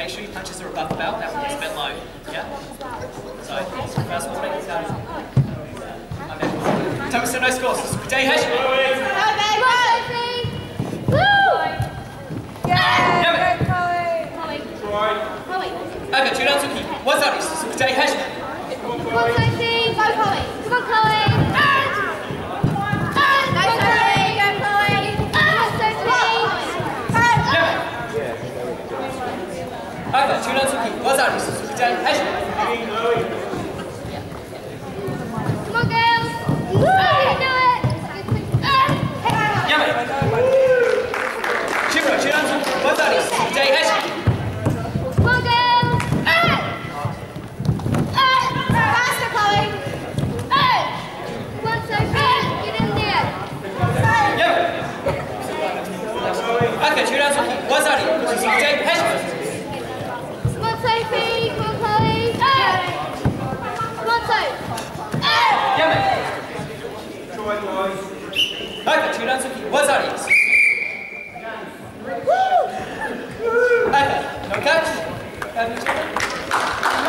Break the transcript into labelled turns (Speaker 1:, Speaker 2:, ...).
Speaker 1: Make sure your punches are above the belt. That one gets a bit low. Yeah? So, first one, make it sound. Okay. Tell me some no scores. Jay Heshman.
Speaker 2: Go, babe, go. Woo!
Speaker 1: Yeah, mate.
Speaker 2: Chloe. Chloe.
Speaker 1: Okay, two downs,
Speaker 2: Sophie. Get in there.
Speaker 1: Yeah, mate. Okay, two downs, keep. What's that? Jay Heshman. Okay, two downs, keep. What's that? Okay, no catch. Okay.